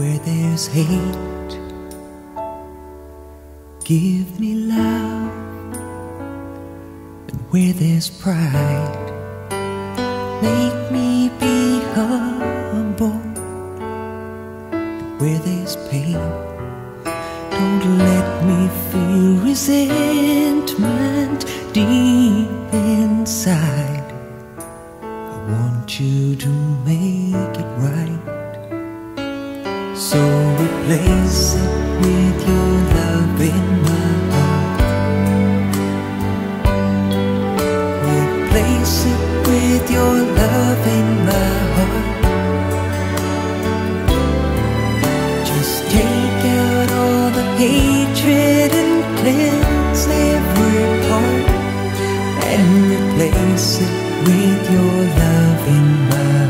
where there's hate. Give me love, and where there's pride, make me be humble. And where there's pain, don't let me feel resentment deep replace it with your love in my heart. Replace it with your love in my heart. Just take out all the hatred and cleanse every part and replace it with your love in my heart.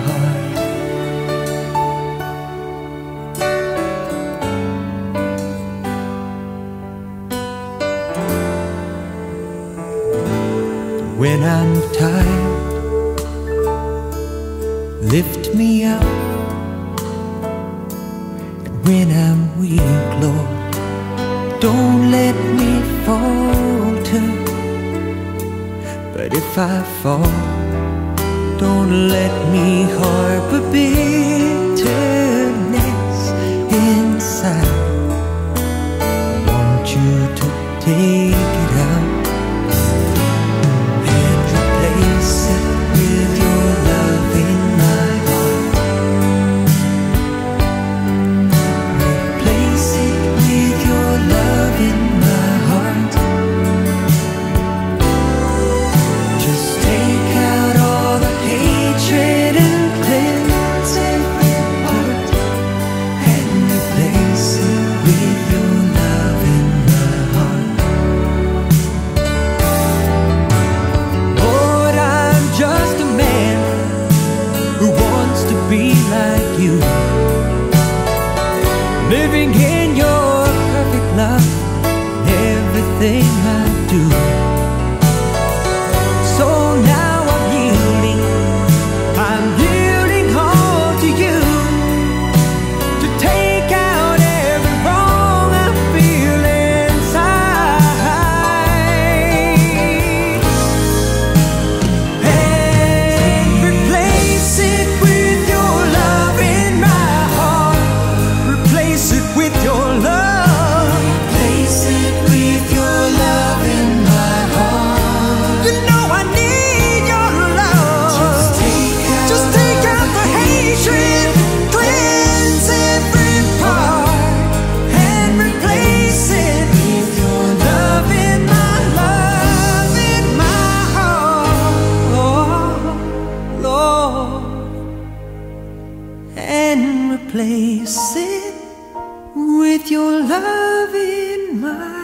When I'm tired, lift me up. When I'm weak, Lord, don't let me falter. But if I fall, don't let me harbor bitterness inside. I want you to take and replace it with your love in my